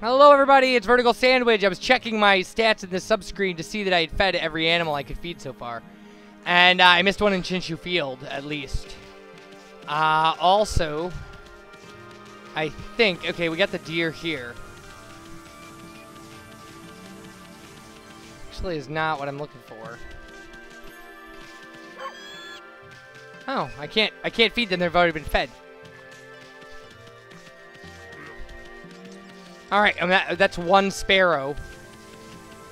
Hello, everybody. It's Vertical Sandwich. I was checking my stats in the subscreen to see that I had fed every animal I could feed so far. And uh, I missed one in Shinshu Field, at least. Uh, also, I think... Okay, we got the deer here. Actually, is not what I'm looking for. Oh, I can't. I can't feed them. They've already been fed. All right, that, that's one sparrow.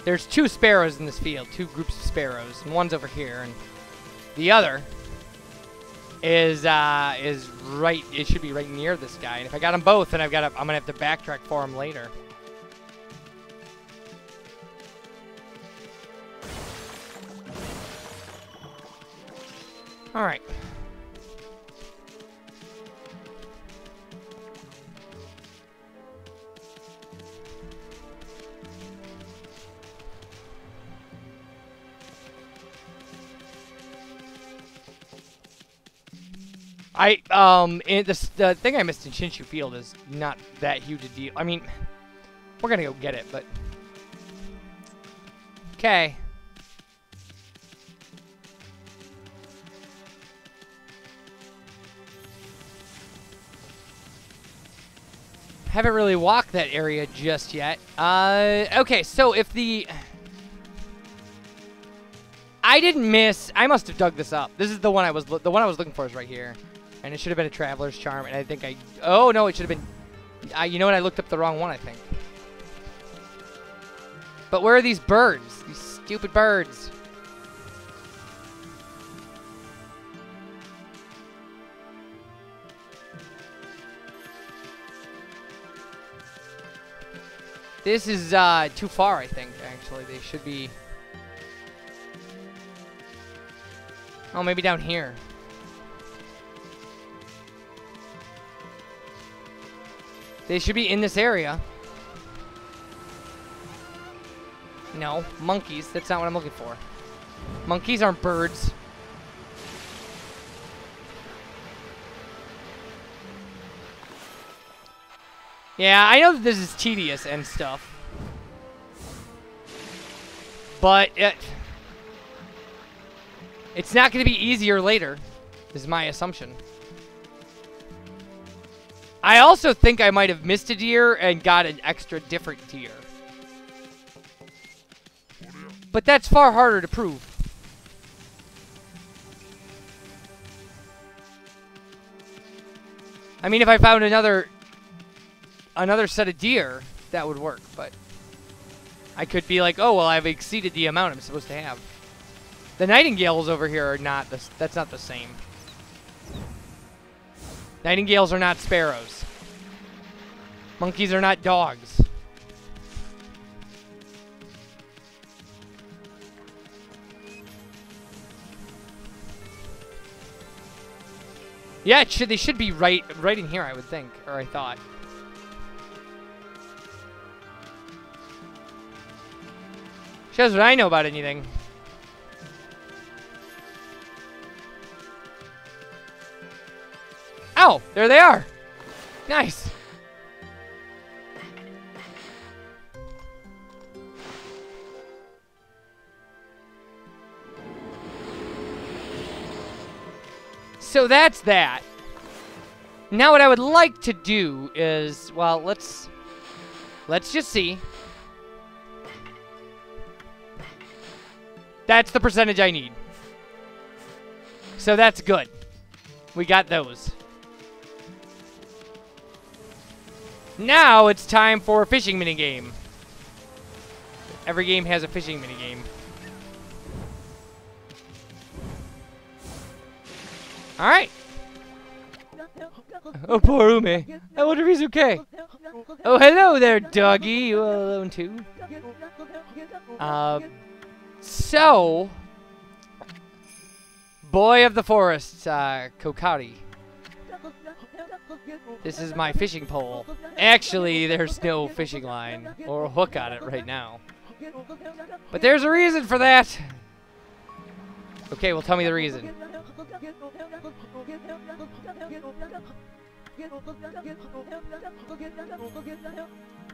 There's two sparrows in this field, two groups of sparrows, and one's over here, and the other is uh, is right. It should be right near this guy. And if I got them both, then I've got. To, I'm gonna have to backtrack for them later. All right. I um this the thing I missed in Shinshu Field is not that huge a deal. I mean, we're gonna go get it, but okay. Haven't really walked that area just yet. Uh, okay, so if the I didn't miss. I must have dug this up. This is the one I was the one I was looking for is right here. And it should have been a Traveler's Charm, and I think I... Oh, no, it should have been... I, you know what? I looked up the wrong one, I think. But where are these birds? These stupid birds. This is uh, too far, I think, actually. They should be... Oh, maybe down here. They should be in this area. No, monkeys. That's not what I'm looking for. Monkeys aren't birds. Yeah, I know that this is tedious and stuff. But it, it's not going to be easier later, is my assumption. I also think I might have missed a deer and got an extra different deer. But that's far harder to prove. I mean, if I found another another set of deer, that would work, but I could be like, oh, well, I've exceeded the amount I'm supposed to have. The nightingales over here are not, the, that's not the same. Nightingales are not sparrows. Monkeys are not dogs. Yeah, should, they should be right right in here, I would think, or I thought. She Shows what I know about anything. There they are. Nice. So that's that. Now what I would like to do is, well, let's let's just see. That's the percentage I need. So that's good. We got those. Now it's time for a fishing minigame. Every game has a fishing minigame. Alright. Oh, poor Ume. I wonder if he's okay. Oh, hello there, doggy. You alone too? Uh, so, boy of the forest, uh, Kokari. This is my fishing pole. Actually, there's no fishing line or hook on it right now. But there's a reason for that. Okay, well, tell me the reason.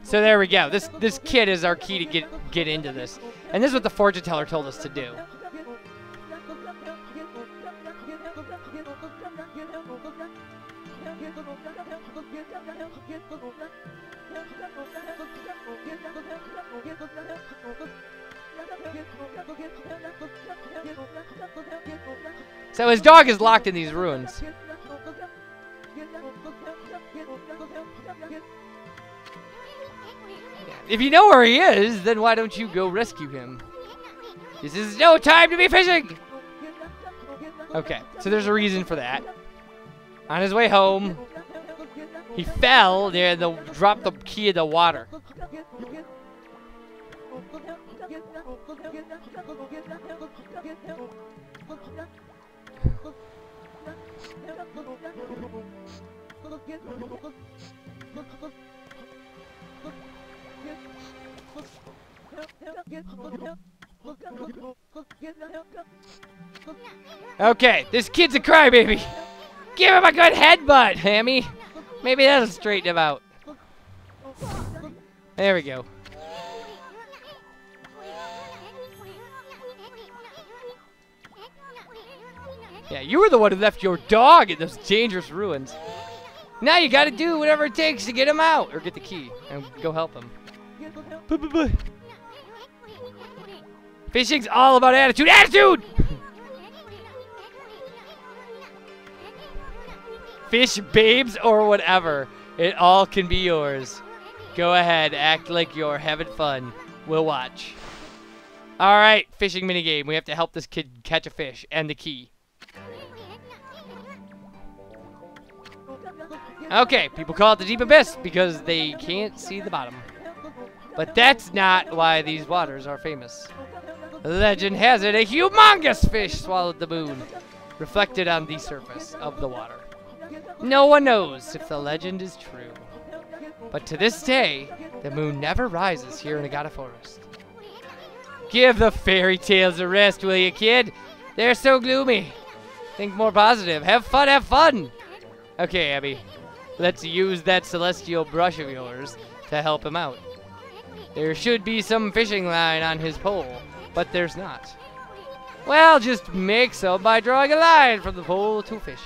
So there we go. This this kid is our key to get get into this. And this is what the fortune teller told us to do. So his dog is locked in these ruins. If you know where he is, then why don't you go rescue him? This is no time to be fishing! Okay, so there's a reason for that. On his way home, he fell there and the, dropped the key in the water. Okay, this kid's a crybaby. Give him a good headbutt, Ammy. Maybe that'll straighten him out. There we go. Yeah, you were the one who left your dog in those dangerous ruins. Now you gotta do whatever it takes to get him out, or get the key, and go help him. Fishing's all about attitude. Attitude! Fish babes or whatever. It all can be yours. Go ahead, act like you're having fun. We'll watch. Alright, fishing minigame. We have to help this kid catch a fish and the key. Okay, people call it the deep abyss because they can't see the bottom. But that's not why these waters are famous. Legend has it a humongous fish swallowed the moon, reflected on the surface of the water. No one knows if the legend is true. But to this day, the moon never rises here in Agata Forest. Give the fairy tales a rest, will you, kid? They're so gloomy. Think more positive. Have fun, have fun! Okay, Ammy. Let's use that celestial brush of yours to help him out. There should be some fishing line on his pole, but there's not. Well, just make so by drawing a line from the pole to fish.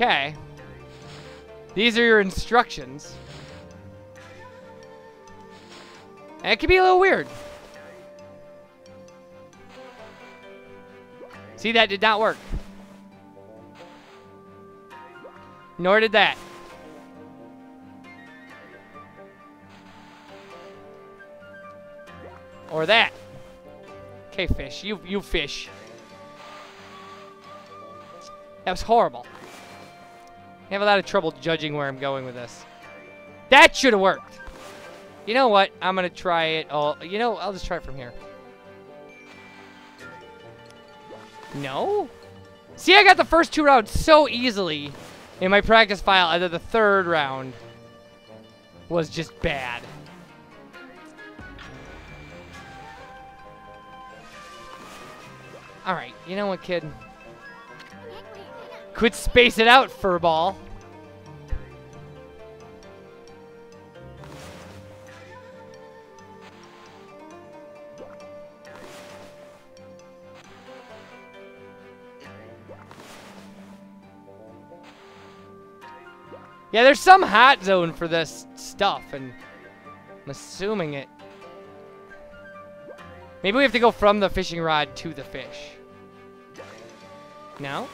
Okay. These are your instructions. And it can be a little weird. See, that did not work. Nor did that. Or that. Okay, fish. You you fish. That was horrible. I have a lot of trouble judging where I'm going with this. That should have worked. You know what? I'm going to try it all. You know, I'll just try it from here. No? See, I got the first two rounds so easily in my practice file, and then the third round was just bad. Alright, you know what, kid? Quit space it out, furball. Yeah, there's some hot zone for this stuff, and I'm assuming it. Maybe we have to go from the fishing rod to the fish. No?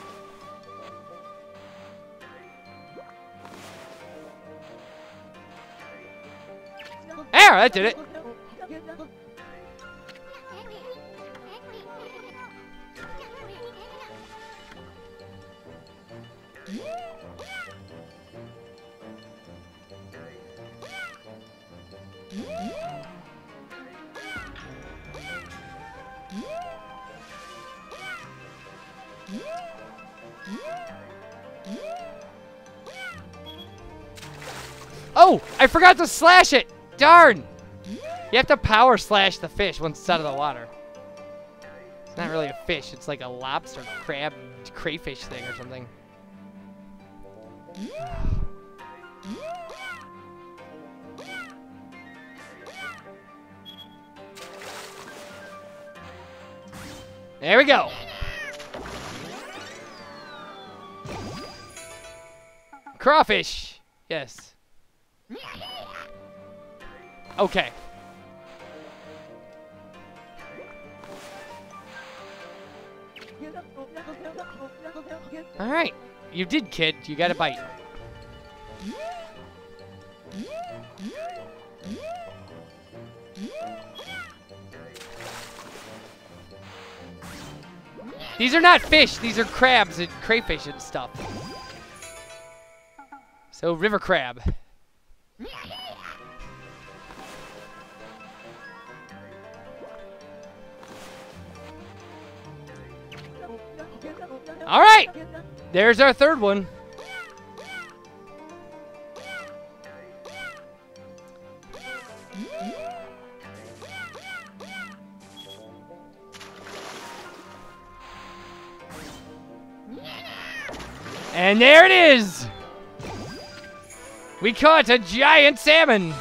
There, that did it. Oh, I forgot to slash it. Darn. You have to power slash the fish once it's out of the water. It's not really a fish. It's like a lobster, crab, crayfish thing or something. There we go. Crawfish. Yes. Okay. All right. You did, kid. You got a bite. These are not fish. These are crabs and crayfish and stuff. So, river crab. All right. There's our third one. And there it is! We caught a giant salmon!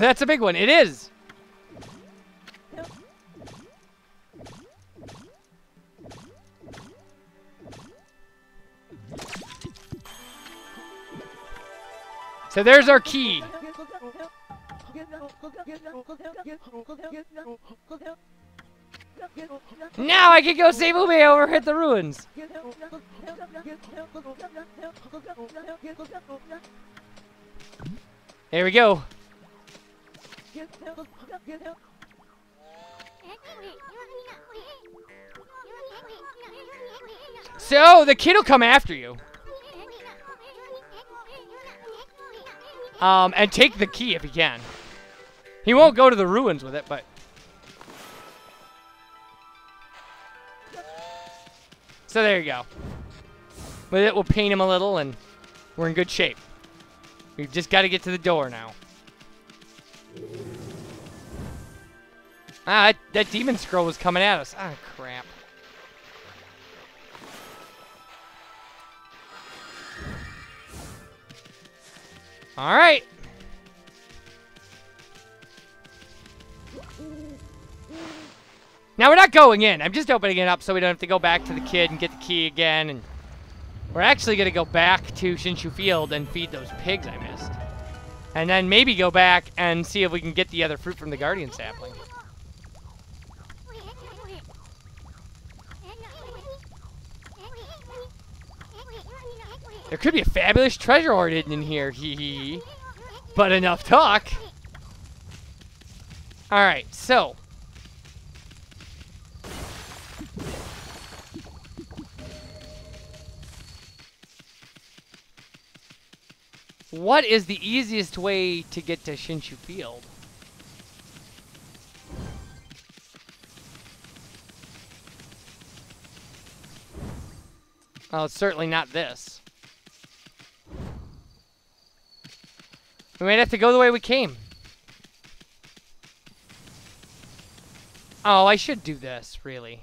Wow, that's a big one. It is! So there's our key. Now I can go save Ube over at the ruins. There we go. So the kid will come after you. Um, and take the key if he can. He won't go to the ruins with it, but... So there you go. With it, we'll paint him a little, and we're in good shape. We've just got to get to the door now. Ah, that, that demon scroll was coming at us. Ah, crap. All right. Now we're not going in. I'm just opening it up so we don't have to go back to the kid and get the key again. And we're actually going to go back to Shinshu Field and feed those pigs I missed. And then maybe go back and see if we can get the other fruit from the Guardian sapling. There could be a fabulous treasure hoard hidden in here, hee hee. But enough talk. Alright, so. What is the easiest way to get to Shinshu Field? Well, it's certainly not this. We might have to go the way we came. Oh, I should do this, really.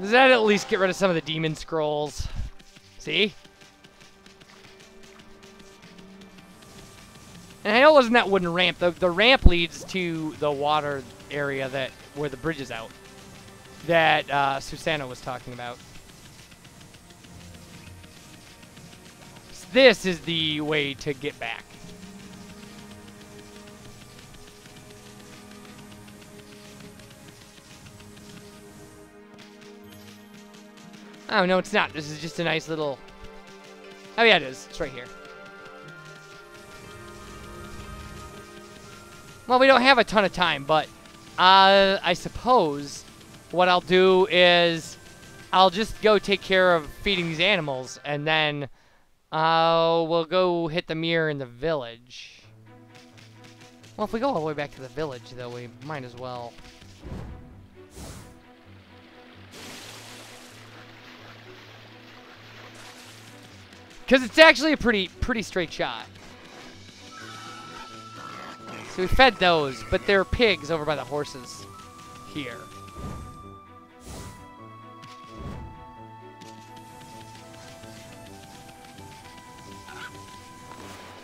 Does that at least get rid of some of the demon scrolls? See? And I know it wasn't that wooden ramp. The, the ramp leads to the water area that where the bridge is out that uh, Susano was talking about. This is the way to get back. Oh, no, it's not. This is just a nice little... Oh, yeah, it is. It's right here. Well, we don't have a ton of time, but uh, I suppose what I'll do is I'll just go take care of feeding these animals, and then uh, we'll go hit the mirror in the village. Well, if we go all the way back to the village, though, we might as well. Because it's actually a pretty, pretty straight shot. So we fed those, but there are pigs over by the horses here.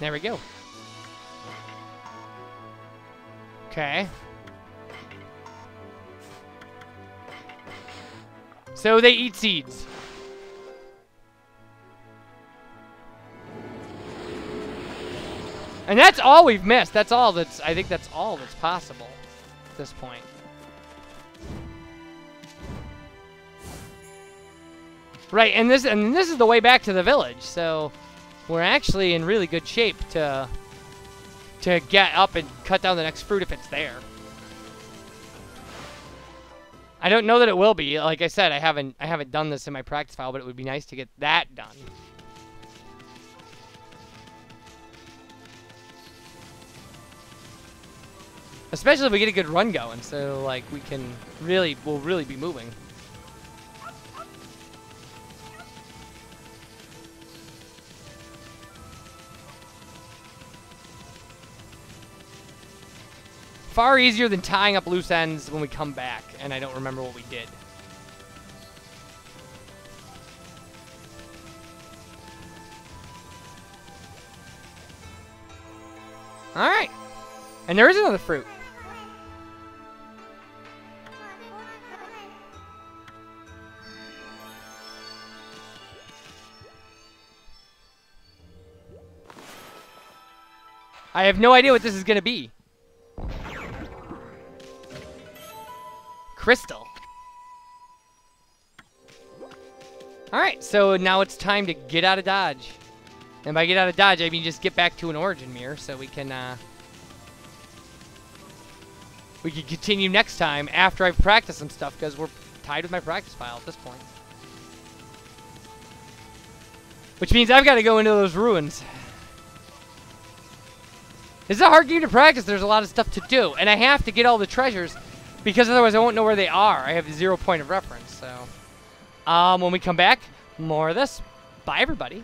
There we go. Okay. So they eat seeds. And that's all we've missed. That's all that's, I think that's all that's possible at this point. Right, and this and this is the way back to the village, so we're actually in really good shape to to get up and cut down the next fruit if it's there. I don't know that it will be. Like I said, I haven't I haven't done this in my practice file, but it would be nice to get that done. Especially if we get a good run going, so like we can really, we'll really be moving. Far easier than tying up loose ends when we come back, and I don't remember what we did. Alright. And there is another fruit. I have no idea what this is to be. Crystal. Alright, so now it's time to get out of Dodge. And by get out of Dodge, I mean just get back to an Origin Mirror so we can, uh... We can continue next time after I've practiced some stuff because we're tied with my practice file at this point. Which means I've got to go into those ruins. Is a hard game to practice. There's a lot of stuff to do. And I have to get all the treasures because otherwise I won't know where they are. I have zero point of reference. So um, when we come back, more of this. Bye, everybody.